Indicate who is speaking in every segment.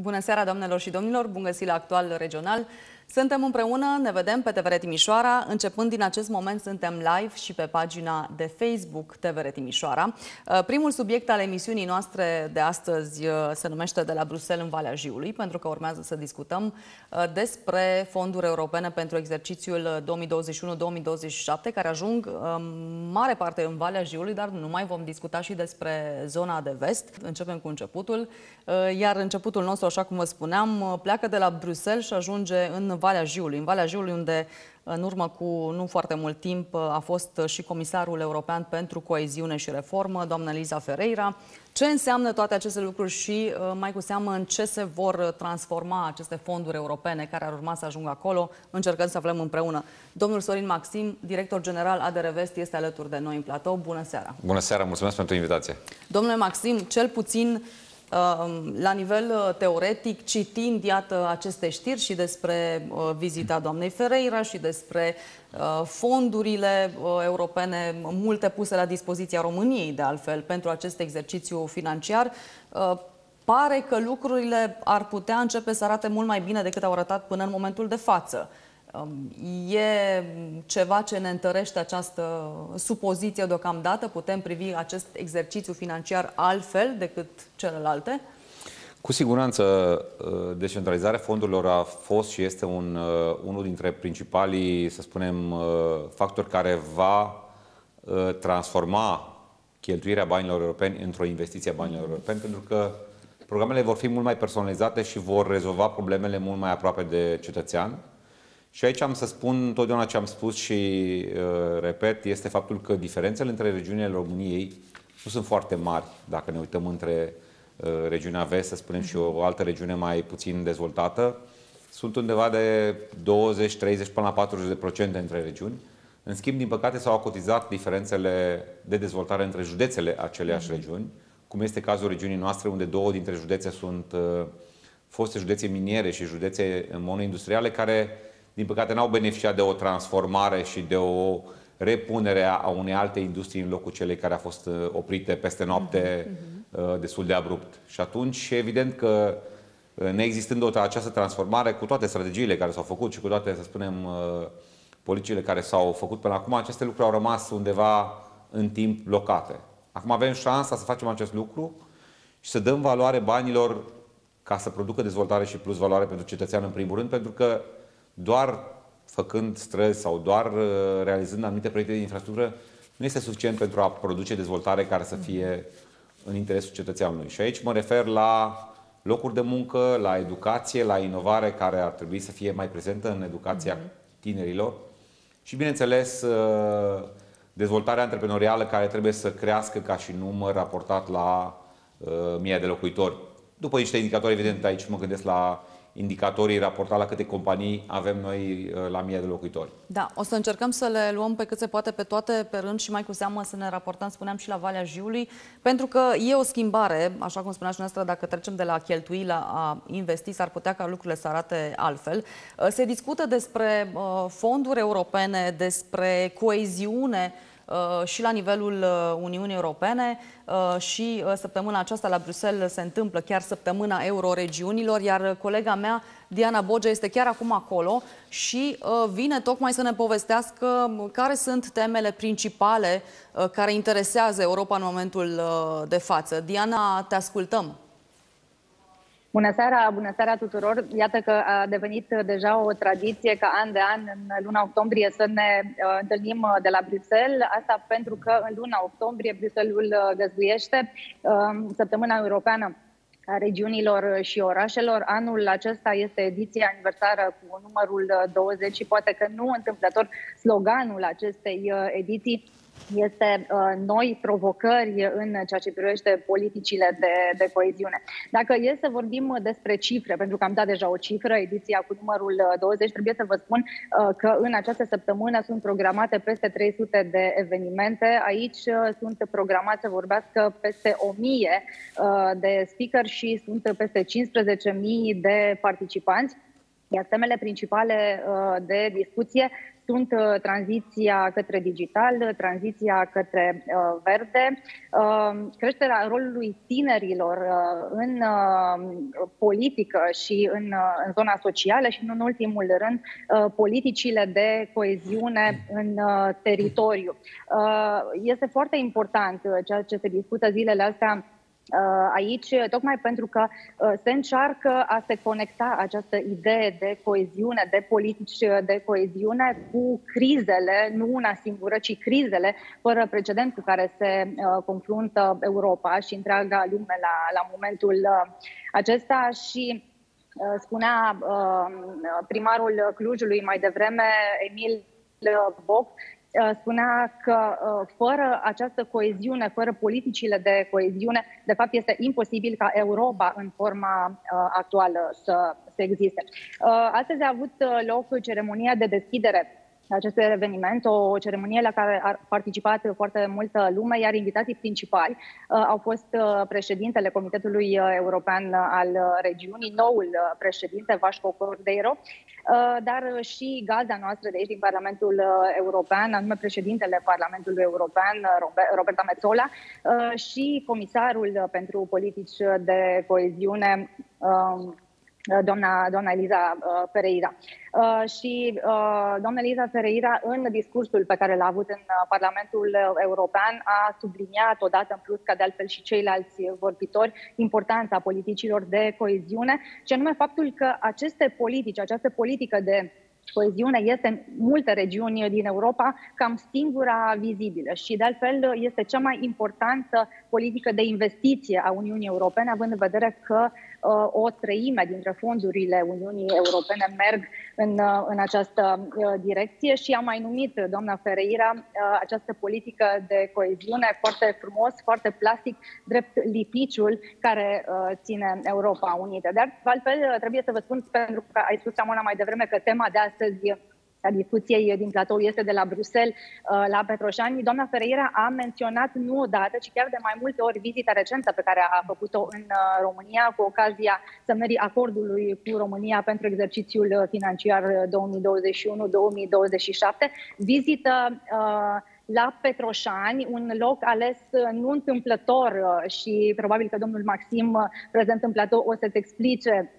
Speaker 1: Bună seara, doamnelor și domnilor! Bun găsit la Actual Regional! Suntem împreună, ne vedem pe TVR Timișoara. Începând din acest moment, suntem live și pe pagina de Facebook TVR Timișoara. Uh, primul subiect al emisiunii noastre de astăzi uh, se numește De la Bruxelles în Valea Jiului, pentru că urmează să discutăm uh, despre fonduri europene pentru exercițiul 2021-2027, care ajung mare parte în Valea Jiului, dar nu mai vom discuta și despre zona de vest. Începem cu începutul, iar începutul nostru, așa cum vă spuneam, pleacă de la Bruxelles și ajunge în Valea Jiului. În Valea Jiului, unde în urmă cu nu foarte mult timp a fost și comisarul european pentru coeziune și reformă, doamna Liza Ferreira. Ce înseamnă toate aceste lucruri și uh, mai cu seamă în ce se vor transforma aceste fonduri europene care ar urma să ajungă acolo, încercăm să aflăm împreună. Domnul Sorin Maxim, director general ADR Vest, este alături de noi în platou. Bună seara!
Speaker 2: Bună seara, mulțumesc pentru invitație!
Speaker 1: Domnule Maxim, cel puțin la nivel uh, teoretic, citind, iată, aceste știri și despre uh, vizita doamnei Ferreira și despre uh, fondurile europene, multe puse la dispoziția României, de altfel, pentru acest exercițiu financiar, pare că lucrurile ar putea începe să arate mult mai bine decât au arătat până în momentul de față. Um, e ceva ce ne întărește această supoziție deocamdată? Putem privi acest exercițiu financiar altfel decât celelalte?
Speaker 2: Cu siguranță, uh, descentralizarea fondurilor a fost și este un, uh, unul dintre principalii, să spunem, uh, factori care va transforma cheltuirea banilor europeni într-o investiție a banilor europeni, pentru că programele vor fi mult mai personalizate și vor rezolva problemele mult mai aproape de cetățean și aici am să spun totdeauna ce am spus și uh, repet, este faptul că diferențele între regiunile României nu sunt foarte mari dacă ne uităm între uh, regiunea vest, să spunem, și o altă regiune mai puțin dezvoltată. Sunt undeva de 20, 30 până la 40 de procente între regiuni. În schimb, din păcate, s-au acotizat diferențele de dezvoltare între județele aceleași mm-hmm. regiuni, cum este cazul regiunii noastre, unde două dintre județe sunt uh, foste județe miniere și județe monoindustriale, care din păcate n-au beneficiat de o transformare și de o repunere a unei alte industrii în locul celei care a fost uh, oprite peste noapte uh-huh. destul de abrupt. Și atunci, evident că uh, neexistând o această transformare, cu toate strategiile care s-au făcut și cu toate, să spunem, politicile care s-au făcut până acum, aceste lucruri au rămas undeva în timp blocate. Acum avem șansa să facem acest lucru și să dăm valoare banilor ca să producă dezvoltare și plus valoare pentru cetățean în primul rând, pentru că doar făcând străzi sau doar uh, realizând anumite proiecte de infrastructură nu este suficient pentru a produce dezvoltare care să fie în interesul cetățeanului. Și aici mă refer la locuri de muncă, la educație, la inovare care ar trebui să fie mai prezentă în educația mhm. tinerilor și, bineînțeles, uh, dezvoltarea antreprenorială care trebuie să crească ca și număr raportat la uh, mii de locuitori. După niște indicatori, evident, aici mă gândesc la indicatorii raportați la câte companii avem noi uh, la mie de locuitori.
Speaker 1: Da, o să încercăm să le luăm pe cât se poate pe toate pe rând și mai cu seamă să ne raportăm, spuneam, și la Valea Jiului, pentru că e o schimbare, așa cum spunea și noastră, dacă trecem de la cheltui la a investi, s-ar putea ca lucrurile să arate altfel. Uh, se discută despre uh, fonduri europene, despre coeziune, Uh, și la nivelul uh, Uniunii Europene uh, și săptămâna aceasta la Bruxelles se întâmplă chiar săptămâna euroregiunilor, iar colega mea, Diana Bogea, este chiar acum acolo și vine tocmai să ne povestească care sunt temele principale care interesează Europa în momentul de față. Diana, te ascultăm!
Speaker 3: Bună seara, bună seara tuturor! Iată că a devenit deja o tradiție ca an de an în luna octombrie să ne uh, întâlnim uh, de la Bruxelles. Asta pentru că în luna octombrie Bruxellesul uh, găzduiește uh, săptămâna europeană a regiunilor și orașelor. Anul acesta este ediția aniversară cu numărul 20 și poate că nu întâmplător sloganul acestei ediții este uh, noi provocări în ceea ce privește politicile de, de coeziune. Dacă e să vorbim despre cifre, pentru că am dat deja o cifră, ediția cu numărul 20, uh, trebuie să vă spun uh, că în această săptămână sunt programate peste 300 de evenimente. Aici sunt programați să vorbească peste 1000 de speaker și sunt peste 15.000 de participanți. Iar temele principale de discuție sunt uh, tranziția către digital, tranziția către uh, verde, uh, creșterea rolului tinerilor în politică și în, în zona socială și, nu în ultimul rând, politicile de coeziune în teritoriu. Este foarte important ceea ce se discută zilele astea Uh, aici, tocmai pentru că uh, se încearcă a se conecta această idee de coeziune, de politici de coeziune cu crizele, nu una singură, ci crizele fără precedent cu care se uh, confruntă Europa și întreaga lume la, la momentul acesta. Și spunea primarul Clujului mai devreme, Emil Boc, Uh, spunea că uh, fără această coeziune, fără politicile de coeziune, de fapt este imposibil ca Europa în forma uh, actuală să, să existe. Astăzi a avut loc ceremonia de deschidere acestui eveniment, o ceremonie la care a participat foarte multă lume, iar invitații principali uh, au fost uh, președintele Comitetului uh, European al Regiunii, noul uh, președinte Vasco Cordeiro, uh, dar și gazda noastră de aici din Parlamentul uh, European, anume președintele Parlamentului European, Roberta Metzola, și comisarul pentru politici de coeziune, doamna, doamna Eliza uh, Pereira. Uh, și uh, doamna Eliza Pereira, în discursul pe care l-a avut în uh, Parlamentul European, a subliniat odată în plus, ca de altfel și ceilalți vorbitori, importanța politicilor de coeziune, și anume faptul că aceste politici, această politică de coeziune este în multe regiuni din Europa cam singura vizibilă și de altfel este cea mai importantă politică de investiție a Uniunii Europene, având în vedere că uh, o treime dintre fondurile Uniunii Europene merg în, uh, în această uh, direcție și am mai numit, doamna Ferreira, această politică de coeziune foarte frumos, foarte plastic, drept lipiciul care ține Europa Unită. Dar, altfel, trebuie să vă spun, pentru că ai spus, Ramona, mai devreme că tema de astăzi a discuției din platou este de la Bruxelles uh, la Petroșani. Doamna Ferreira a menționat nu odată, ci chiar de mai multe ori vizita recentă pe care a făcut-o în uh, România cu ocazia semnării acordului cu România pentru exercițiul financiar 2021-2027. Vizită la Petroșani, un loc ales nu întâmplător și probabil că domnul Maxim, prezent în platou, o să-ți explice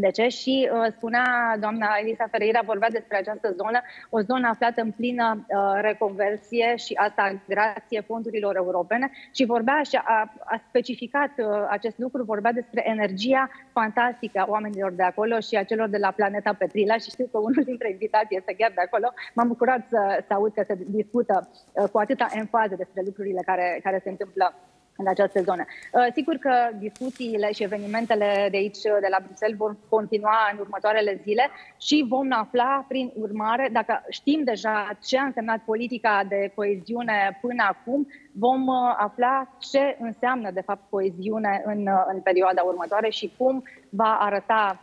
Speaker 3: de ce? Și uh, spunea doamna Elisa Ferreira, vorbea despre această zonă, o zonă aflată în plină uh, reconversie și asta grație fondurilor europene și vorbea și a, a specificat uh, acest lucru, vorbea despre energia fantastică a oamenilor de acolo și a celor de la planeta Petrila și știu că unul dintre invitații este chiar de acolo. M-am bucurat să, să aud că se discută uh, cu atâta enfază despre lucrurile care, care se întâmplă în această zonă. Uh, sigur că discuțiile și evenimentele de aici, de la Bruxelles, vor continua în următoarele zile și vom afla, prin urmare, dacă știm deja ce a însemnat politica de coeziune până acum, vom uh, afla ce înseamnă, de fapt, coeziune în, uh, în perioada următoare și cum va arăta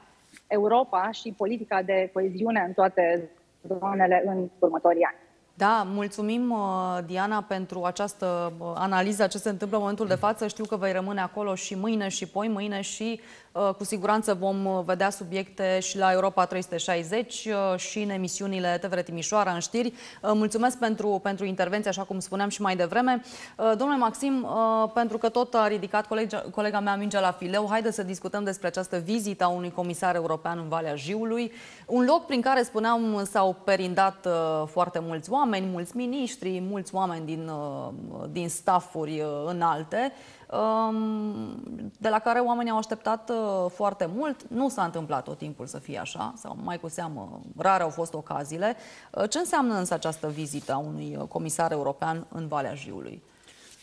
Speaker 3: Europa și politica de coeziune în toate zonele în următorii ani.
Speaker 1: Da, mulțumim, uh, Diana, pentru această uh, analiză, ce se întâmplă în momentul de față. Știu că vei rămâne acolo și mâine și poi mâine și uh, cu siguranță vom vedea subiecte și la Europa 360 și în emisiunile TVR Timișoara, în știri. Mulțumesc pentru, pentru intervenție, așa cum spuneam și mai devreme. Domnule Maxim, pentru că tot a ridicat colega, colega mea mingea la fileu, haideți să discutăm despre această vizită a unui comisar european în Valea Jiului, un loc prin care, spuneam, s-au perindat foarte mulți oameni, oameni, mulți miniștri, mulți oameni din, uh, din staffuri uh, înalte, um, de la care oamenii au așteptat uh, foarte mult. Nu s-a întâmplat tot timpul să fie așa, sau mai cu seamă, rare au fost ocaziile. Ce înseamnă însă această vizită a unui comisar european în Valea Jiului?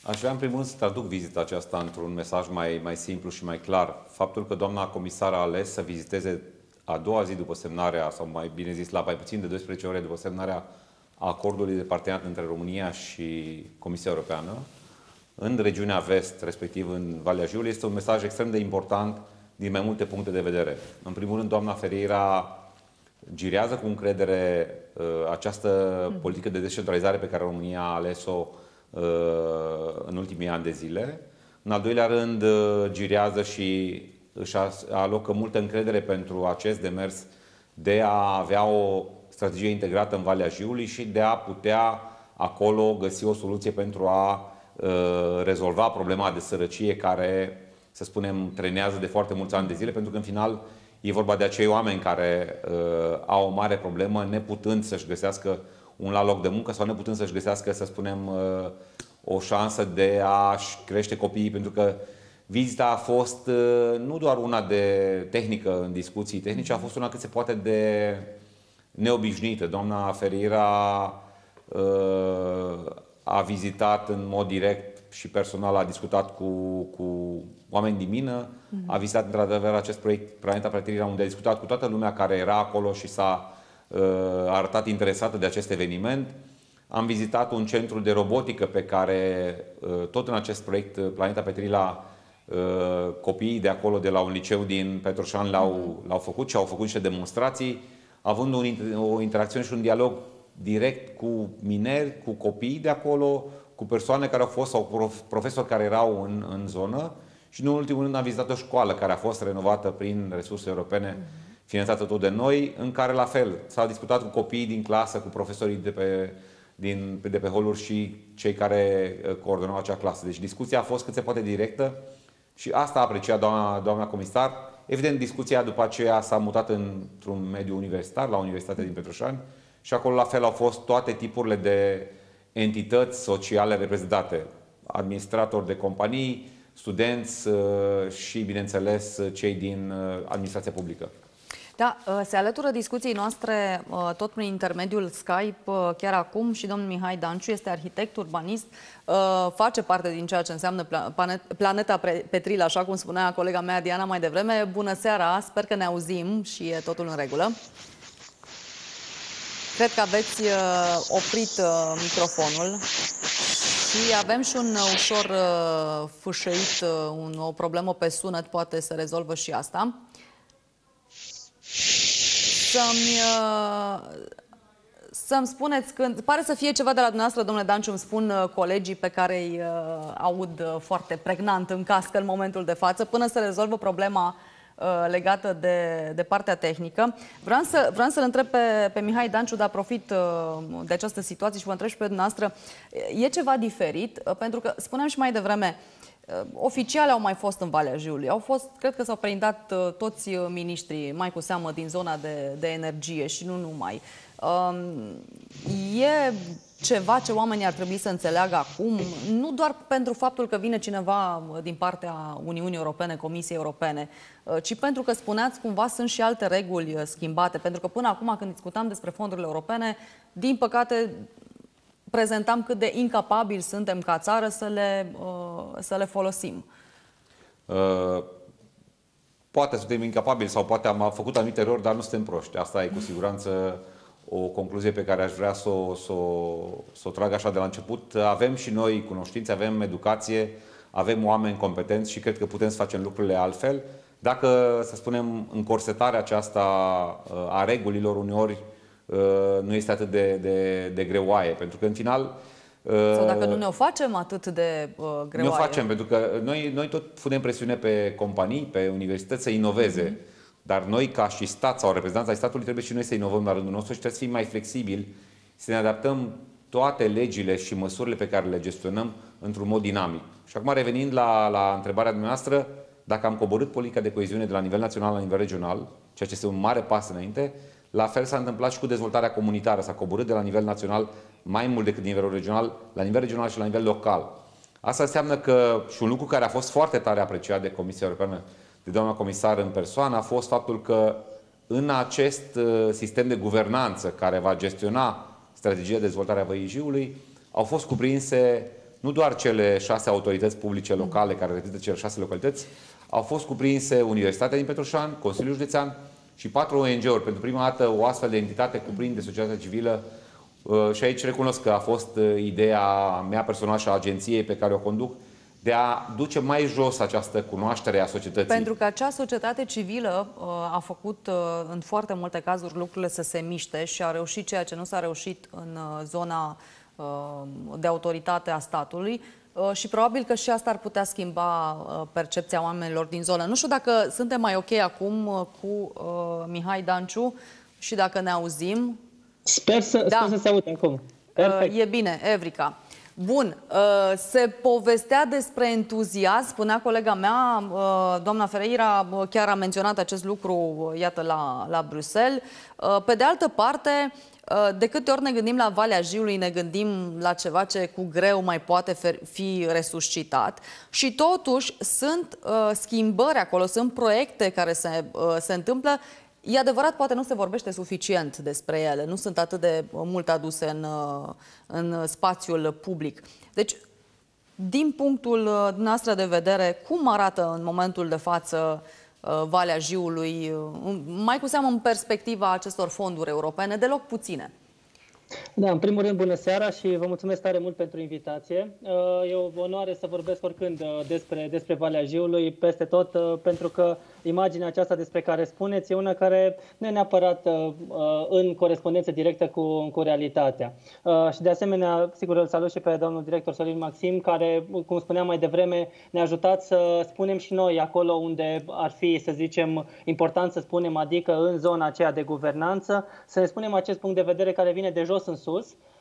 Speaker 2: Aș vrea în primul rând să traduc vizita aceasta într-un mesaj mai, mai simplu și mai clar. Faptul că doamna comisar a ales să viziteze a doua zi după semnarea, sau mai bine zis, la mai puțin de 12 ore după semnarea a acordului de parteneriat între România și Comisia Europeană în regiunea vest, respectiv în Valea Jiului, este un mesaj extrem de important din mai multe puncte de vedere. În primul rând, doamna Ferreira girează cu încredere uh, această politică de descentralizare pe care România a ales-o uh, în ultimii ani de zile. În al doilea rând, uh, girează și își alocă multă încredere pentru acest demers de a avea o strategie integrată în Valea Jiului și de a putea acolo găsi o soluție pentru a uh, rezolva problema de sărăcie care, să spunem, trenează de foarte mulți ani de zile, pentru că în final e vorba de acei oameni care uh, au o mare problemă neputând să-și găsească un la loc de muncă sau neputând să-și găsească, să spunem, uh, o șansă de a-și crește copiii, pentru că vizita a fost uh, nu doar una de tehnică în discuții tehnice, a fost una cât se poate de neobișnuită. Doamna Ferreira uh, a vizitat în mod direct și personal a discutat cu, cu oameni din mină, mm-hmm. a vizitat într-adevăr acest proiect Planeta Plătirea, unde a discutat cu toată lumea care era acolo și s-a uh, arătat interesată de acest eveniment. Am vizitat un centru de robotică pe care, uh, tot în acest proiect uh, Planeta Petrila, uh, copiii de acolo, de la un liceu din Petroșan, l-au, l-au făcut și au făcut niște demonstrații, având un, o interacțiune și un dialog direct cu mineri, cu copii de acolo, cu persoane care au fost sau cu profesori care erau în, în zonă și, în ultimul rând, am vizitat o școală care a fost renovată prin resurse europene, finanțată tot de noi, în care, la fel, s-a discutat cu copiii din clasă, cu profesorii de pe, din, de pe holuri și cei care uh, coordonau acea clasă. Deci discuția a fost cât se poate directă și asta a apreciat doamna, doamna comisar. Evident, discuția după aceea s-a mutat într-un mediu universitar, la Universitatea din Petroșani, și acolo la fel au fost toate tipurile de entități sociale reprezentate. Administratori de companii, studenți uh, și, bineînțeles, cei din uh, administrația publică.
Speaker 1: Da, uh, se alătură discuției noastre tot prin intermediul Skype chiar acum și domnul Mihai Danciu este arhitect, urbanist, face parte din ceea ce înseamnă Planeta Petril, așa cum spunea colega mea Diana mai devreme. Bună seara, sper că ne auzim și e totul în regulă. Cred că aveți oprit microfonul. Și avem și un ușor uh, fâșăit, uh, un, o problemă pe sunet, poate să rezolvă și asta. Să-mi uh, să-mi spuneți când... Pare să fie ceva de la dumneavoastră, domnule Danciu, îmi spun uh, colegii pe care îi uh, aud uh, foarte pregnant în cască în momentul de față, până să rezolvă problema Uh, legată de, de partea tehnică. Vreau, să, vreau să-l întreb pe, pe Mihai Danciu, dar profit uh, de această situație și vă întreb și pe dumneavoastră. E ceva diferit? Uh, pentru că, spuneam și mai devreme, oficiale au mai fost în Valea Jiului. Au fost, cred că s-au prindat toți miniștrii, mai cu seamă din zona de, de energie și nu numai. Um, e ceva ce oamenii ar trebui să înțeleagă acum, nu doar pentru faptul că vine cineva din partea Uniunii Europene, Comisiei Europene, uh, ci pentru că spuneați cumva sunt și alte reguli uh, schimbate. Pentru că până acum când discutam despre fondurile europene, din păcate prezentam cât de incapabili suntem ca țară să le, uh, să le folosim. Uh,
Speaker 2: poate suntem incapabili sau poate am făcut anumite erori, dar nu suntem proști. Asta e cu siguranță o concluzie pe care aș vrea să o, să, o, să o trag așa de la început. Avem și noi cunoștințe, avem educație, avem oameni competenți și cred că putem să facem lucrurile altfel. Dacă, să spunem, încorsetarea aceasta uh, a regulilor uneori uh, nu este atât de, de, de greoaie, pentru că în final
Speaker 1: uh, sau dacă nu ne o facem atât de uh, greoaie.
Speaker 2: Ne o facem, pentru că noi, noi tot punem presiune pe companii, pe universități să inoveze. Mm-hmm. Dar noi, ca și stat sau reprezentanța ai statului, trebuie și noi să inovăm la rândul nostru și trebuie să fim mai flexibili, să ne adaptăm toate legile și măsurile pe care le gestionăm într-un mod dinamic. Și acum, revenind la, la întrebarea dumneavoastră, dacă am coborât politica de coeziune de la nivel național la nivel regional, ceea ce este un mare pas înainte, la fel s-a întâmplat și cu dezvoltarea comunitară. S-a coborât de la nivel național mai mult decât nivelul regional, la nivel regional și la nivel local. Asta înseamnă că, și un lucru care a fost foarte tare apreciat de Comisia Europeană de doamna comisar în persoană a fost faptul că în acest uh, sistem de guvernanță care va gestiona strategia de dezvoltare a Văijiului au fost cuprinse nu doar cele șase autorități publice locale care reprezintă cele șase localități, au fost cuprinse Universitatea din Petroșan, Consiliul Județean și patru ONG-uri. Pentru prima dată o astfel de entitate cuprinde societatea civilă uh, și aici recunosc că a fost uh, ideea mea personală și a agenției pe care o conduc, de a duce mai jos această cunoaștere a societății.
Speaker 1: Pentru că acea societate civilă uh, a făcut uh, în foarte multe cazuri lucrurile să se miște și a reușit ceea ce nu s-a reușit în uh, zona uh, de autoritate a statului uh, și probabil că și asta ar putea schimba uh, percepția oamenilor din zonă. Nu știu dacă suntem mai ok acum uh, cu uh, Mihai Danciu și dacă ne auzim.
Speaker 4: Sper să, da. sper să se audă acum.
Speaker 1: Perfect. E bine, Evrica. Bun, se povestea despre entuziasm, spunea colega mea, doamna Ferreira chiar a menționat acest lucru, iată, la, la Bruxelles. Pe de altă parte, Uh, de câte ori ne gândim la Valea Jiului, ne gândim la ceva ce cu greu mai poate fi resuscitat și totuși sunt uh, schimbări acolo, sunt proiecte care se, uh, se întâmplă. E adevărat, poate nu se vorbește suficient despre ele, nu sunt atât de mult aduse în, uh, în spațiul public. Deci, din punctul uh, noastră de vedere, cum arată în momentul de față uh, Uh, Valea Jiului, uh, mai cu seamă în perspectiva acestor fonduri europene, deloc puține.
Speaker 4: Da, în primul rând, bună seara și vă mulțumesc tare mult pentru invitație. Uh, e o onoare să vorbesc oricând uh, despre, despre Valea Jiului, peste tot, uh, pentru că imaginea aceasta despre care spuneți e una care nu e neapărat în corespondență directă cu, cu realitatea. Și de asemenea, sigur, îl salut și pe domnul director Sorin Maxim, care, cum spuneam mai devreme, ne-a ajutat să spunem și noi acolo unde ar fi, să zicem, important să spunem, adică în zona aceea de guvernanță, să ne spunem acest punct de vedere care vine de jos jos în sus, uh,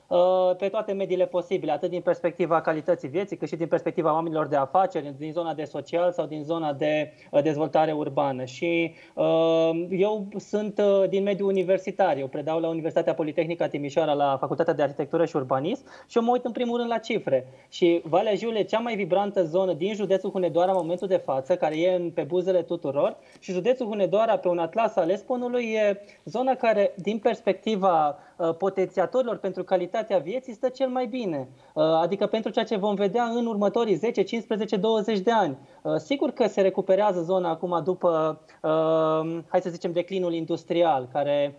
Speaker 4: pe toate mediile posibile, atât din perspectiva calității vieții, cât și din perspectiva oamenilor de afaceri, din zona de social sau din zona de uh, dezvoltare urbană. Și uh, eu sunt din mediul universitar, eu predau la Universitatea Politehnică Timișoara, la Facultatea de Arhitectură și Urbanism și eu mă uit în primul rând la cifre. Și Valea Jiului e cea mai vibrantă zonă din județul Hunedoara în momentul de față, care e în, pe buzele tuturor și județul Hunedoara pe un atlas al Esponului e zona care, din perspectiva Uh, potențiatorilor pentru calitatea vieții stă cel mai bine. Uh, adică pentru ceea ce vom vedea în următorii 10, 15, 20 de ani. Uh, sigur că se recuperează zona acum după, hai să zicem, declinul industrial care,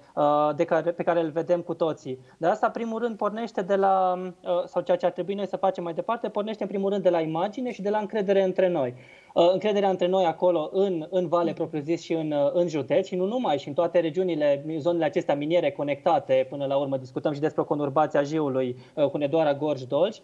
Speaker 4: de care, pe care îl vedem cu toții. Dar asta, primul rând, pornește de la, sau ceea ce ar trebui noi să facem mai departe, pornește în primul rând de la imagine și de la încredere între noi. Uh, încrederea între noi acolo în, în Vale propriu-zis și în, uh, în județ și nu numai, și în toate regiunile, zonele acestea miniere conectate, până la urmă discutăm și despre conurbația Jiului, uh, Hunedoara, Gorj, Dolj,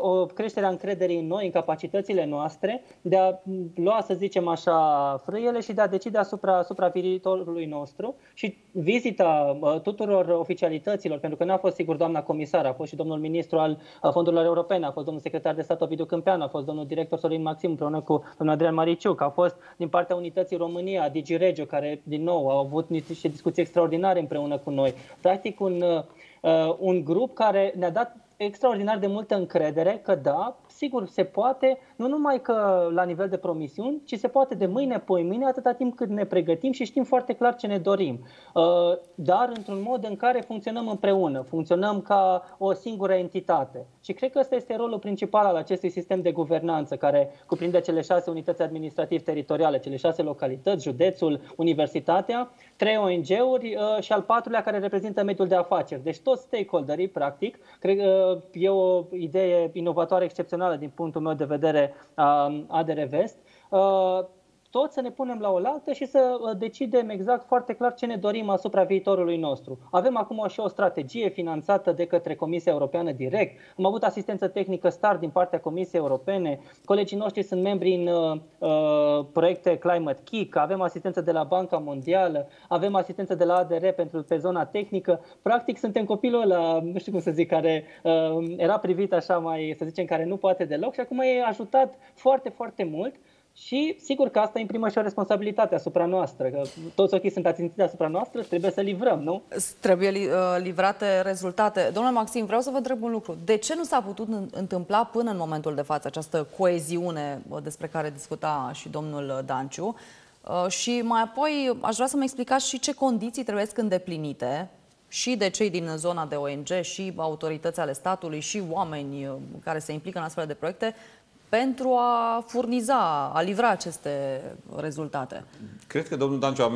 Speaker 4: o creștere a încrederii în noi, în capacitățile noastre de a lua, să zicem așa, frâiele și de a decide asupra, asupra viitorului nostru. Și vizita tuturor oficialităților, pentru că nu a fost sigur doamna comisar, a fost și domnul ministru al fondurilor europene, a fost domnul secretar de stat Ovidiu Câmpeanu, a fost domnul director Sorin Maxim împreună cu domnul Adrian Mariciuc, a fost din partea Unității România, DigiRegio, care din nou au avut niște discuții extraordinare împreună cu noi. Practic un, uh, un grup care ne-a dat extraordinar de multă încredere că da, sigur, se poate, nu numai că la nivel de promisiuni, ci se poate de mâine, poi mâine, atâta timp cât ne pregătim și știm foarte clar ce ne dorim. Uh, dar într-un mod în care funcționăm împreună, funcționăm ca o singură entitate. Și cred că ăsta este rolul principal al acestui sistem de guvernanță, care cuprinde cele șase unități administrativ-teritoriale, cele șase localități, județul, universitatea, trei ONG-uri uh, și al patrulea care reprezintă mediul de afaceri. Deci toți stakeholderii, practic, cred că uh, e o idee inovatoare excepțională națională din punctul meu de vedere ADR Vest, toți să ne punem la oaltă și să uh, decidem exact foarte clar ce ne dorim asupra viitorului nostru. Avem acum și o strategie finanțată de către Comisia Europeană direct. Am avut asistență tehnică STAR din partea Comisiei Europene. Colegii noștri sunt membri în uh, uh, proiecte Climate Kick, avem asistență de la Banca Mondială, avem asistență de la ADR pentru pe zona tehnică. Practic suntem copilul ăla, nu știu cum să zic, care uh, era privit așa mai, să zicem, care nu poate deloc și acum e ajutat foarte, foarte mult și sigur că asta imprimă și o responsabilitate asupra noastră, că toți ochii sunt ațintiți asupra noastră, trebuie să livrăm, nu?
Speaker 1: Trebuie uh, livrate rezultate. Domnule Maxim, vreau să vă întreb un lucru. De ce nu s-a putut întâmpla până în momentul de față această coeziune uh, despre care discuta și domnul Danciu? Uh, și mai apoi aș vrea să mă explicați și ce condiții trebuie să îndeplinite și de cei din zona de ONG, și autorități ale statului, și oameni care se implică în astfel de proiecte, pentru a furniza, a livra aceste rezultate.
Speaker 2: Cred că domnul Danciu a,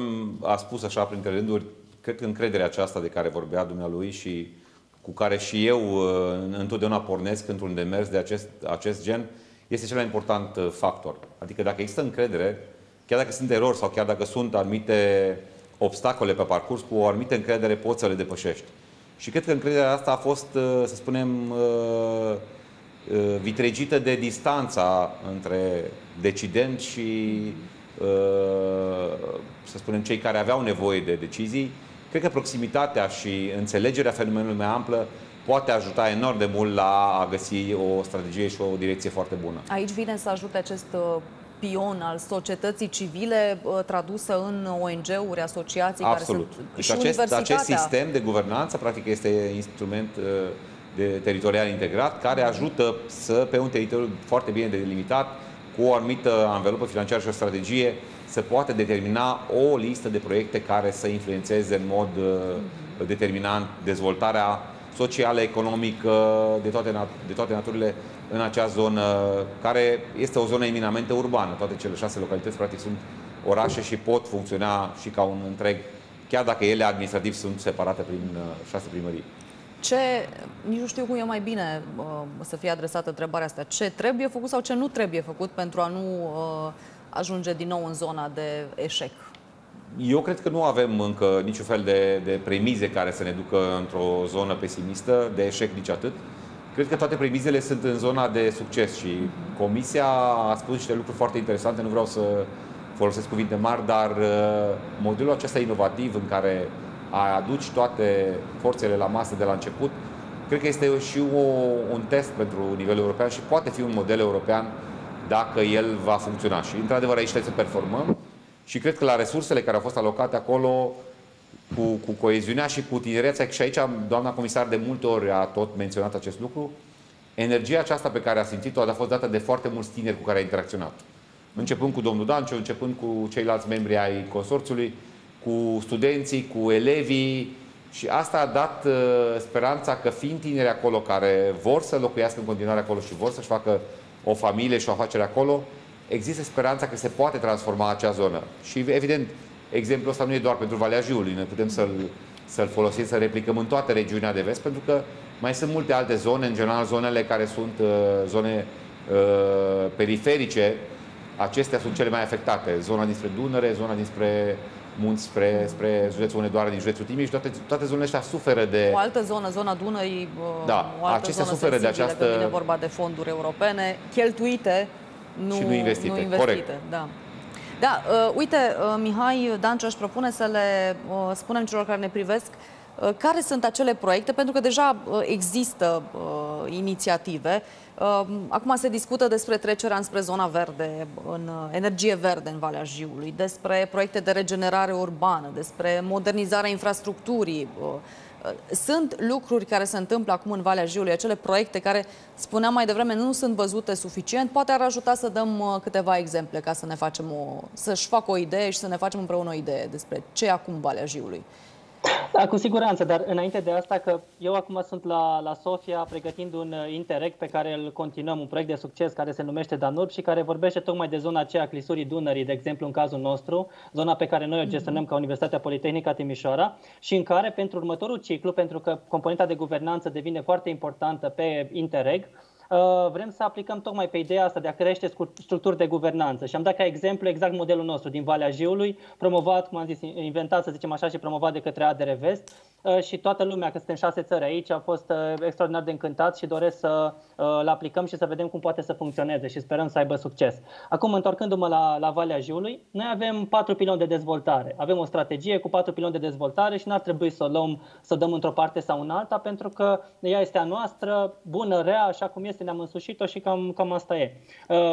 Speaker 2: a spus așa printre rânduri, cred că încrederea aceasta de care vorbea dumnealui și cu care și eu uh, întotdeauna pornesc într-un demers de acest, acest gen, este cel mai important uh, factor. Adică dacă există încredere, chiar dacă sunt erori sau chiar dacă sunt anumite obstacole pe parcurs, cu o anumită încredere poți să le depășești. Și cred că încrederea asta a fost, uh, să spunem, Uh, vitregită de distanța între decident și, uh, să spunem, cei care aveau nevoie de decizii Cred că proximitatea și înțelegerea fenomenului mai amplă poate ajuta enorm de mult la a găsi o strategie și o direcție foarte bună.
Speaker 1: Aici vine să ajute acest uh, pion al societății civile uh, tradusă în ONG-uri, asociații
Speaker 2: Absolut.
Speaker 1: care sunt
Speaker 2: deci
Speaker 1: și
Speaker 2: acest, acest sistem de guvernanță, practic, este instrument uh, de teritorial integrat care ajută să, pe un teritoriu foarte bine delimitat, cu o anumită anvelopă financiară și o strategie, să poată determina o listă de proiecte care să influențeze în mod uh, determinant dezvoltarea socială, economică, de toate, de toate naturile în acea zonă, care este o zonă eminamente urbană. Toate cele șase localități, practic, sunt orașe și pot funcționa și ca un întreg, chiar dacă ele administrativ sunt separate prin uh, șase primării.
Speaker 1: Ce, nici nu știu cum e mai bine uh, să fie adresată întrebarea asta, ce trebuie făcut sau ce nu trebuie făcut pentru a nu uh, ajunge din nou în zona de eșec?
Speaker 2: Eu cred că nu avem încă niciun fel de, de premize care să ne ducă într-o zonă pesimistă, de eșec nici atât. Cred că toate premizele sunt în zona de succes și Comisia a spus niște lucruri foarte interesante, nu vreau să folosesc cuvinte mari, dar uh, modelul acesta inovativ în care a aduci toate forțele la masă de la început, cred că este și o, un test pentru nivelul european și poate fi un model european dacă el va funcționa. Și, într-adevăr, aici trebuie să performăm și cred că la resursele care au fost alocate acolo, cu, cu coeziunea și cu tinerețea, și aici doamna comisar de multe ori a tot menționat acest lucru, energia aceasta pe care a simțit-o a fost dată de foarte mulți tineri cu care a interacționat. Începând cu domnul Danciu, începând cu ceilalți membri ai consorțiului, cu studenții, cu elevii și asta a dat uh, speranța că fiind tineri acolo care vor să locuiască în continuare acolo și vor să-și facă o familie și o afacere acolo, există speranța că se poate transforma acea zonă. Și evident, exemplul ăsta nu e doar pentru Valea Jiului, noi putem să-l, să-l folosim, să replicăm în toată regiunea de vest, pentru că mai sunt multe alte zone, în general zonele care sunt uh, zone uh, periferice, acestea sunt cele mai afectate. Zona dinspre Dunăre, zona dinspre munți spre, spre județul Unedoara din județul Timiș, toate, toate zonele astea suferă de...
Speaker 1: O altă zonă, zona Dunării,
Speaker 2: da,
Speaker 1: o altă
Speaker 2: acestea
Speaker 1: zonă
Speaker 2: suferă de această... când
Speaker 1: vine vorba de fonduri europene, cheltuite, nu,
Speaker 2: și nu investite.
Speaker 1: Nu investite
Speaker 2: Corect.
Speaker 1: Da. Da, uh, uite, uh, Mihai Danciu își propune să le uh, spunem celor care ne privesc uh, care sunt acele proiecte, pentru că deja uh, există uh, inițiative. Uh, acum se discută despre trecerea înspre zona verde, în uh, energie verde în Valea Jiului, despre proiecte de regenerare urbană, despre modernizarea infrastructurii, uh, sunt lucruri care se întâmplă acum în Valea Jiului, acele proiecte care, spuneam mai devreme, nu sunt văzute suficient. Poate ar ajuta să dăm uh, câteva exemple ca să ne facem o, să-și facă o idee și să ne facem împreună o idee despre ce e acum Valea Jiului.
Speaker 4: Da, cu siguranță, dar înainte de asta, că eu acum sunt la, la Sofia pregătind un uh, Interreg pe care îl continuăm, un proiect de succes care se numește Danub și care vorbește tocmai de zona aceea Clisurii Dunării, de exemplu în cazul nostru, zona pe care noi o gestionăm ca Universitatea Politehnică Timișoara și în care pentru următorul ciclu, pentru că componenta de guvernanță devine foarte importantă pe Interreg, Uh, vrem să aplicăm tocmai pe ideea asta de a crește structuri de guvernanță. Și am dat ca exemplu exact modelul nostru din Valea Jiului, promovat, cum am zis, inventat, să zicem așa, și promovat de către ADR Vest, Uh, și toată lumea, că suntem șase țări aici, a fost uh, extraordinar de încântat și doresc să îl uh, aplicăm și să vedem cum poate să funcționeze și sperăm să aibă succes. Acum, întorcându-mă la, la Valea Jiului, noi avem patru piloni de dezvoltare. Avem o strategie cu patru piloni de dezvoltare și n-ar trebui să o luăm, să o dăm într-o parte sau în alta, pentru că ea este a noastră, bună, rea, așa cum este, ne-am însușit-o și cam, cam asta e.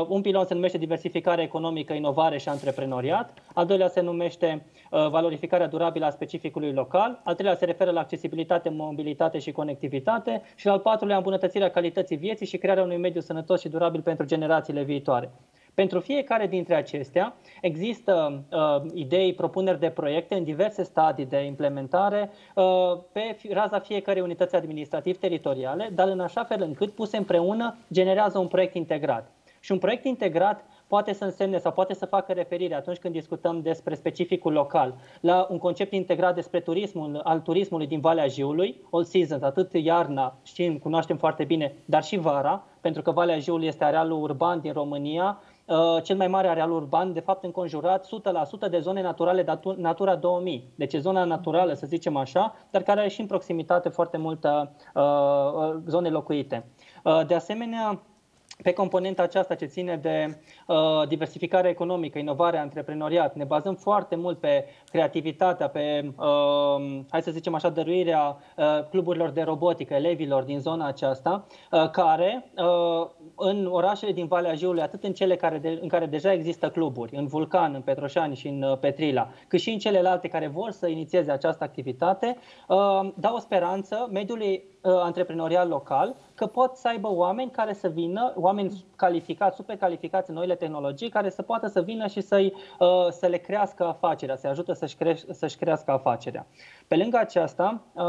Speaker 4: Un pilon se numește diversificare economică, inovare și antreprenoriat, al doilea se numește valorificarea durabilă a specificului local, al treilea se referă la accesibilitate, mobilitate și conectivitate și al patrulea îmbunătățirea calității vieții și crearea unui mediu sănătos și durabil pentru generațiile viitoare. Pentru fiecare dintre acestea există uh, idei, propuneri de proiecte în diverse stadii de implementare uh, pe raza fiecare unități administrativ-teritoriale, dar în așa fel încât puse împreună generează un proiect integrat. Și un proiect integrat poate să însemne sau poate să facă referire atunci când discutăm despre specificul local la un concept integrat despre turismul, al turismului din Valea Jiului, all season, atât iarna, știm, cunoaștem foarte bine, dar și vara, pentru că Valea Jiului este arealul urban din România, uh, cel mai mare areal urban, de fapt înconjurat 100% de zone naturale Natura 2000. Deci e zona naturală, să zicem așa, dar care are și în proximitate foarte multă uh, uh zone locuite. Uh, de asemenea, pe componenta aceasta ce ține de uh, diversificare economică, inovare, antreprenoriat. Ne bazăm foarte mult pe creativitatea, pe, uh, hai să zicem așa, dăruirea uh, cluburilor de robotică, elevilor din zona aceasta, uh, care uh, în orașele din Valea Jiului, atât în cele care de, în care deja există cluburi, în Vulcan, în Petroșani și în uh, Petrila, cât și în celelalte care vor să inițieze această activitate, uh, dau o speranță mediului uh, antreprenorial local că pot să aibă oameni care să vină, oameni calificați, super calificați în noile tehnologii, care să poată să vină și să-i, uh, să le crească afacerea, să ajută să-și, cre- să-și crească afacerea. Pe lângă aceasta, uh,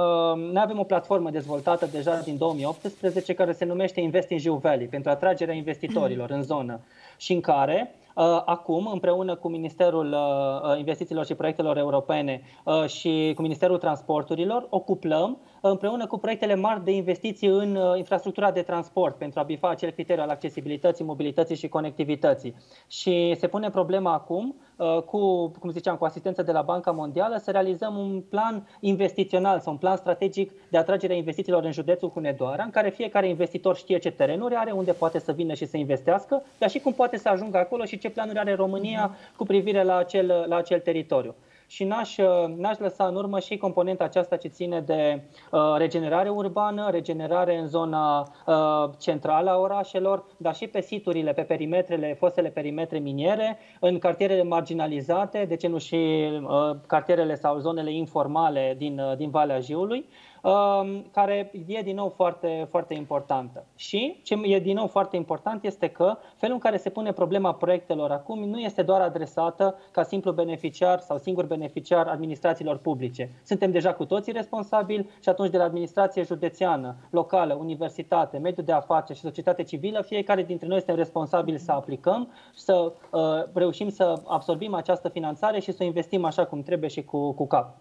Speaker 4: noi avem o platformă dezvoltată deja din 2018 care se numește Invest in Jiu Valley pentru atragerea investitorilor în zonă și în care Uh, acum, împreună cu Ministerul uh, uh, Investițiilor și Proiectelor Europene și cu Ministerul Transporturilor, ocuplăm împreună cu proiectele mari de investiții în infrastructura de transport pentru a bifa acel criteriu al accesibilității, mobilității și conectivității. Și se pune problema acum cu, cum ziceam, cu asistență de la Banca Mondială să realizăm un plan investițional sau un plan strategic de atragere a investițiilor în județul Hunedoara, în care fiecare investitor știe ce terenuri are, unde poate să vină și să investească, dar și cum poate să ajungă acolo și ce ce planuri are România cu privire la acel, la acel teritoriu. Și n-aș, n-aș lăsa în urmă și componenta aceasta ce ține de uh, regenerare urbană, regenerare în zona uh, centrală a orașelor, dar și pe siturile, pe perimetrele, fostele perimetre miniere, în cartierele marginalizate, de ce nu și uh, cartierele sau zonele informale din, uh, din Valea Jiului. Um, care e din nou foarte, foarte importantă. Și ce e din nou foarte important este că felul în care se pune problema proiectelor acum nu este doar adresată ca simplu beneficiar sau singur beneficiar administrațiilor publice. Suntem deja cu toții responsabili și atunci de la administrație județeană, locală, universitate, mediul de afaceri și societate civilă, fiecare dintre noi suntem responsabili să aplicăm, să uh, reușim să absorbim această finanțare și să o investim așa cum trebuie și cu, cu cap.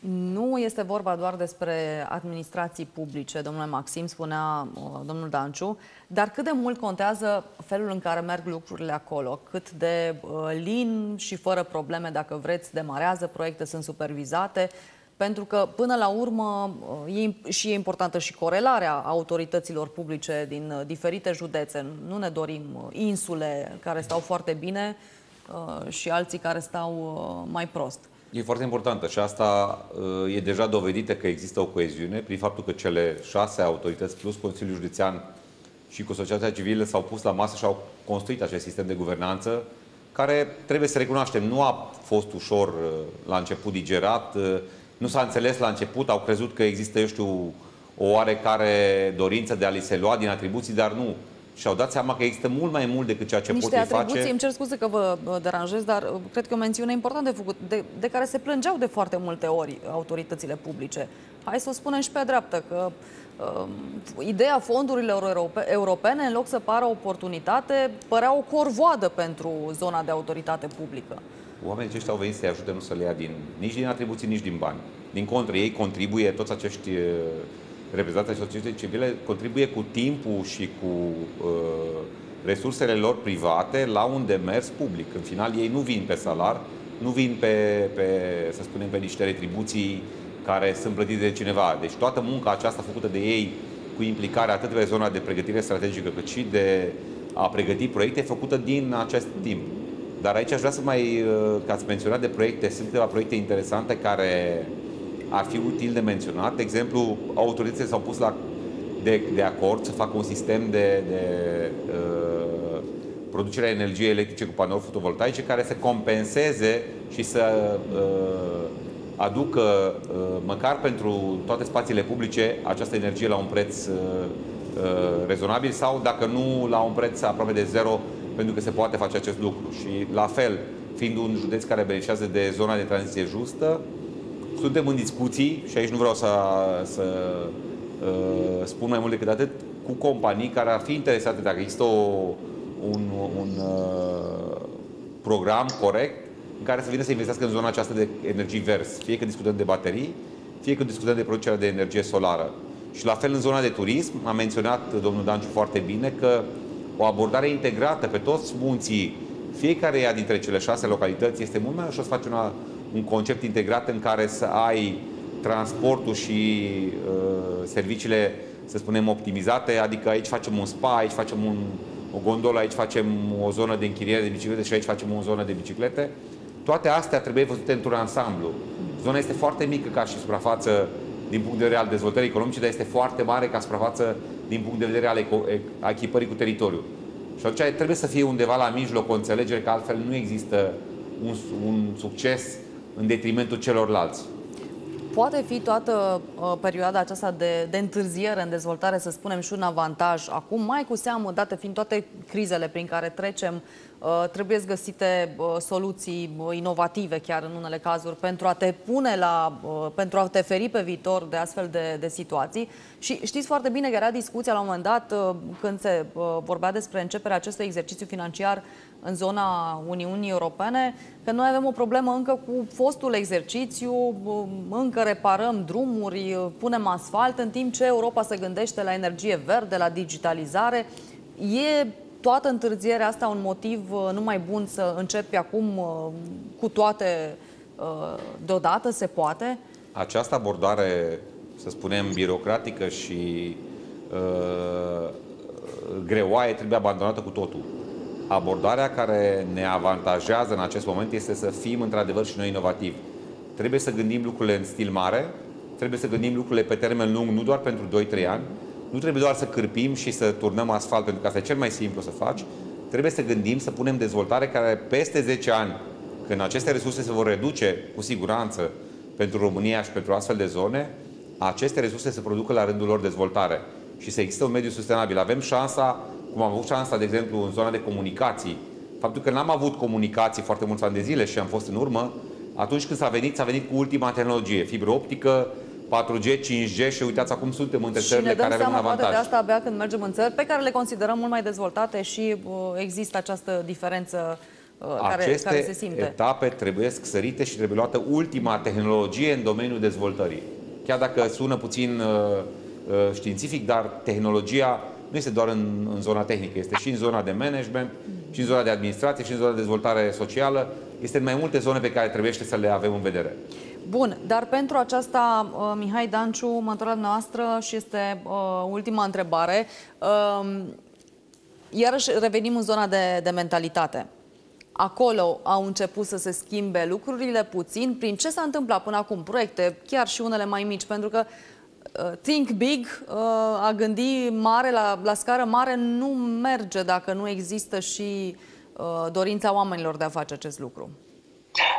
Speaker 1: Nu este vorba doar despre administrații publice, domnule Maxim, spunea uh, domnul Danciu, dar cât de mult contează felul în care merg lucrurile acolo, cât de uh, lin și fără probleme, dacă vreți, demarează proiecte, sunt supervizate, pentru că, până la urmă, uh, e, și e importantă și corelarea autorităților publice din uh, diferite județe. Nu ne dorim uh, insule care stau foarte bine uh, și alții care stau uh, mai prost.
Speaker 2: E foarte importantă și asta uh, e deja dovedită că există o coeziune prin faptul că cele șase autorități plus Consiliul Județean și cu societatea civilă s-au pus la masă și au construit acest sistem de guvernanță care, trebuie să recunoaștem, nu a fost ușor uh, la început digerat, uh, nu s-a înțeles la început, au crezut că există, eu știu, o oarecare dorință de a li se lua din atribuții, dar nu și au dat seama că există mult mai mult decât ceea ce
Speaker 1: Niște
Speaker 2: pot
Speaker 1: face. îmi cer scuze că vă deranjez, dar uh, cred că o mențiune importantă de făcut, de, de care se plângeau de foarte multe ori autoritățile publice. Hai să o spunem și pe dreaptă, că uh, ideea fondurilor europe, europene, în loc să pară o oportunitate, părea o corvoadă pentru zona de autoritate publică.
Speaker 2: Oamenii aceștia au venit să-i ajute, nu să le ia din, nici din atribuții, nici din bani. Din contră, ei contribuie, toți acești uh, reprezentanții societății civile contribuie cu timpul și cu uh, resursele lor private la un demers public. În final, ei nu vin pe salar, nu vin pe, pe, să spunem, pe niște retribuții care sunt plătite de cineva. Deci toată munca aceasta făcută de ei cu implicarea atât pe zona de pregătire strategică cât și de a pregăti proiecte făcută din acest timp. Dar aici aș vrea să mai, uh, că ați menționat de proiecte, sunt câteva proiecte interesante care ar fi util de menționat. De exemplu, autoritățile s-au pus la, de, de acord să facă un sistem de, de uh, producerea energiei electrice cu panouri fotovoltaice care să compenseze și să uh, aducă uh, măcar pentru toate spațiile publice această energie la un preț uh, uh, rezonabil sau, dacă nu, la un preț aproape de zero, pentru că se poate face acest lucru. Și la fel, fiind un județ care beneficiază de zona de tranziție justă, suntem în discuții și aici nu vreau să, să uh, spun mai mult decât atât, cu companii care ar fi interesate dacă există o, un, un uh, program corect în care să vină să investească în zona aceasta de energii verzi. Fie că discutăm de baterii, fie că discutăm de producerea de energie solară. Și la fel în zona de turism, a menționat domnul Danciu foarte bine că o abordare integrată pe toți munții fiecare dintre cele șase localități este mult mai ușor să faci una un concept integrat în care să ai transportul și uh, serviciile, să spunem, optimizate, adică aici facem un spa, aici facem un, o gondolă, aici facem o zonă de închiriere de biciclete și aici facem o zonă de biciclete. Toate astea trebuie văzute într-un ansamblu. Zona este foarte mică ca și suprafață din punct de vedere al dezvoltării economice, dar este foarte mare ca suprafață din punct de vedere al echipării cu teritoriul. Și atunci trebuie să fie undeva la mijloc o înțelegere că altfel nu există un, un succes în detrimentul celorlalți.
Speaker 1: Poate fi toată uh, perioada aceasta de, de întârziere în dezvoltare, să spunem, și un avantaj acum, mai cu seamă, date fiind toate crizele prin care trecem, uh, trebuie găsite uh, soluții uh, inovative chiar în unele cazuri pentru a te pune la, uh, pentru a te feri pe viitor de astfel de, de situații. Și știți foarte bine că era discuția la un moment dat uh, când se uh, vorbea despre începerea acestui exercițiu financiar în zona Uniunii Europene, că noi avem o problemă încă cu fostul exercițiu, încă reparăm drumuri, punem asfalt, în timp ce Europa se gândește la energie verde, la digitalizare. E toată întârzierea asta un motiv uh, numai bun să începi acum uh, cu toate uh, deodată? Se poate?
Speaker 2: Această abordare, să spunem, birocratică și uh, greoaie trebuie abandonată cu totul abordarea care ne avantajează în acest moment este să fim într-adevăr și noi inovativi. Trebuie să gândim lucrurile în stil mare, trebuie să gândim lucrurile pe termen lung, nu doar pentru 2-3 ani, nu trebuie doar să cârpim și să turnăm asfalt, pentru că asta e cel mai simplu să faci. Trebuie să gândim, să punem dezvoltare care peste 10 ani, când aceste resurse se vor reduce cu siguranță pentru România și pentru astfel de zone, aceste resurse să producă la rândul lor dezvoltare și să existe un mediu sustenabil. Avem șansa cum am avut șansa, de exemplu, în zona de comunicații, faptul că n-am avut comunicații foarte mulți ani de zile și am fost în urmă, atunci când s-a venit, s-a venit cu ultima tehnologie, fibră optică, 4G, 5G și uitați acum suntem între țările care avem un avantaj.
Speaker 1: poate de asta abia când mergem în țări pe care le considerăm mult mai dezvoltate și uh, există această diferență uh, care,
Speaker 2: Aceste
Speaker 1: care se simte.
Speaker 2: etape trebuie sărite și trebuie luată ultima tehnologie în domeniul dezvoltării. Chiar dacă sună puțin uh, uh, științific, dar tehnologia nu este doar în, în zona tehnică, este și în zona de management, și în zona de administrație, și în zona de dezvoltare socială. Este în mai multe zone pe care trebuie să le avem în vedere.
Speaker 1: Bun, dar pentru aceasta, uh, Mihai Danciu, mă la noastră și este uh, ultima întrebare. Uh, iarăși revenim în zona de, de mentalitate. Acolo au început să se schimbe lucrurile puțin. Prin ce s-a întâmplat până acum? Proiecte, chiar și unele mai mici, pentru că Uh, think big, uh, a gândi mare, la, la scară mare, nu merge dacă nu există și uh, dorința oamenilor de a face acest lucru.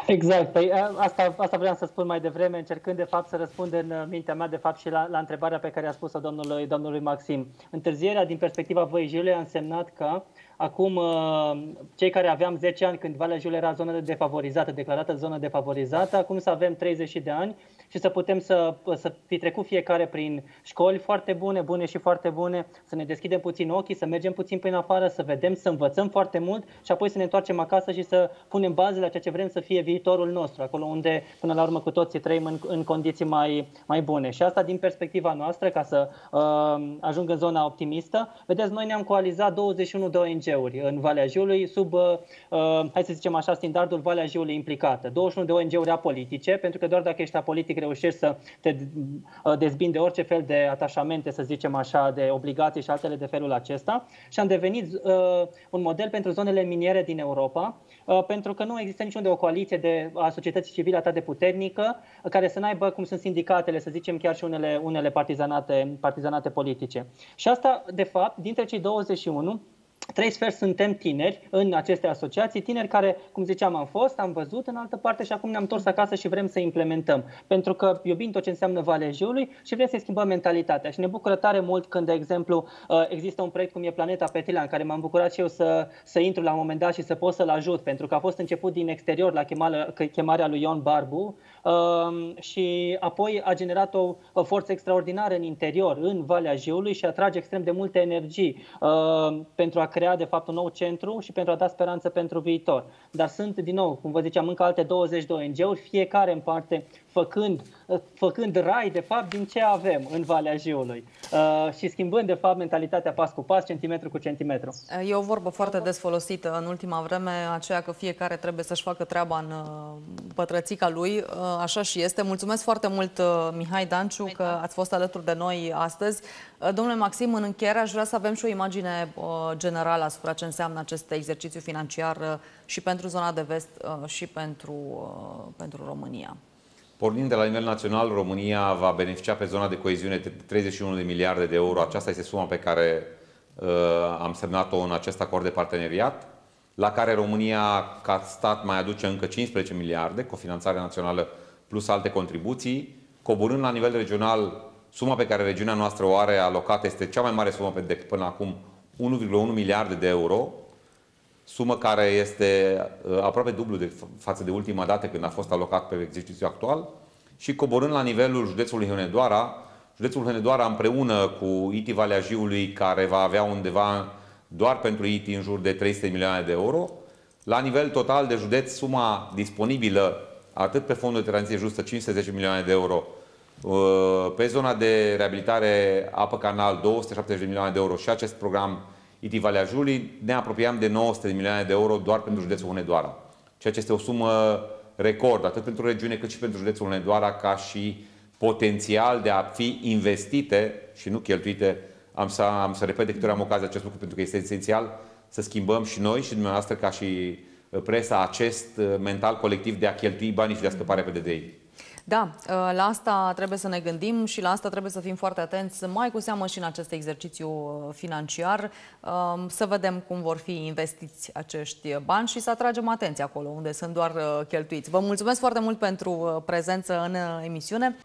Speaker 4: Exact. Păi asta, asta vreau să spun mai devreme, încercând de fapt să răspund în mintea mea de fapt și la, la întrebarea pe care a spus-o domnului, domnului Maxim. Întârzierea din perspectiva Voiejului a însemnat că acum cei care aveam 10 ani când Valea Jiului era zonă defavorizată, declarată zonă defavorizată, acum să avem 30 de ani și să putem să, să fi trecut fiecare prin școli foarte bune, bune și foarte bune, să ne deschidem puțin ochii, să mergem puțin prin afară, să vedem, să învățăm foarte mult și apoi să ne întoarcem acasă și să punem bazele la ceea ce vrem să fie viitorul nostru, acolo unde până la urmă cu toții trăim în, în condiții mai, mai bune. Și asta din perspectiva noastră, ca să uh, ajung în zona optimistă, vedeți, noi ne-am coalizat 21 de ONG-uri în Valea Jiului sub, uh, hai să zicem așa, standardul Valea Jiului implicată. 21 de ONG-uri apolitice, pentru că doar dacă ești apolitic practic reușești să te uh, dezbini de orice fel de atașamente, să zicem așa, de obligații și altele de felul acesta și am devenit uh, un model pentru zonele miniere din Europa, uh, pentru că nu există niciunde o coaliție de, a societății civile atât de puternică, uh, care să n-aibă, cum sunt sindicatele, să zicem chiar și unele, unele partizanate, partizanate politice. Și asta, de fapt, dintre cei 21, Trei sferți suntem tineri în aceste asociații, tineri care, cum ziceam, am fost, am văzut în altă parte și acum ne-am întors acasă și vrem să implementăm. Pentru că iubim tot ce înseamnă Valea Jiului și vrem să schimbăm mentalitatea. Și ne bucură tare mult când, de exemplu, uh, există un proiect cum e Planeta Petila, în care m-am bucurat și eu să, să intru la un moment dat și să pot să-l ajut, pentru că a fost început din exterior la chemarea, chemarea lui Ion Barbu uh, și apoi a generat o, o forță extraordinară în interior, în Valea Jiului și atrage extrem de multe energii uh, pentru a crea, de fapt, un nou centru și pentru a da speranță pentru viitor. Dar sunt, din nou, cum vă ziceam, încă alte 20 de ONG-uri, fiecare în parte făcând făcând rai, de fapt, din ce avem în Valea Jiului și schimbând, de fapt, mentalitatea pas cu pas, centimetru cu centimetru.
Speaker 1: E o vorbă foarte des folosită în ultima vreme, aceea că fiecare trebuie să-și facă treaba în pătrățica lui. Așa și este. Mulțumesc foarte mult, Mihai Danciu, că ați fost alături de noi astăzi. Domnule Maxim, în încheiere aș vrea să avem și o imagine generală asupra ce înseamnă acest exercițiu financiar și pentru zona de vest și pentru, pentru România.
Speaker 2: Pornind de la nivel național, România va beneficia pe zona de coeziune 31 de miliarde de euro. Aceasta este suma pe care uh, am semnat-o în acest acord de parteneriat, la care România, ca stat, mai aduce încă 15 miliarde, cofinanțare națională plus alte contribuții. Coborând la nivel regional, suma pe care regiunea noastră o are alocată este cea mai mare sumă pe până acum, 1,1 miliarde de euro, sumă care este uh, aproape dublu de față de ultima dată când a fost alocat pe exercițiul actual și coborând la nivelul județului Hunedoara, județul Hunedoara împreună cu ITI Valea Jiului, care va avea undeva doar pentru ITI în jur de 300 milioane de euro, la nivel total de județ, suma disponibilă atât pe fondul de tranziție justă 510 milioane de euro, uh, pe zona de reabilitare apă canal 270 de milioane de euro. Și acest program IT Valea Jului, ne apropiam de 900 de milioane de euro doar pentru județul Hunedoara. Ceea ce este o sumă record, atât pentru regiune cât și pentru județul Hunedoara, ca și potențial de a fi investite și nu cheltuite. Am să, am să repet de câte ori am ocazia acest lucru pentru că este esențial să schimbăm și noi și dumneavoastră ca și presa acest mental colectiv de a cheltui banii și de a scăpa repede de ei.
Speaker 1: Da, ă, la asta trebuie să ne gândim și la asta trebuie să fim foarte atenți, mai cu seamă și în acest exercițiu ă, financiar, ă, să vedem cum vor fi investiți acești bani și să atragem atenția acolo unde sunt doar cheltuiți. Vă mulțumesc foarte mult pentru prezență în emisiune.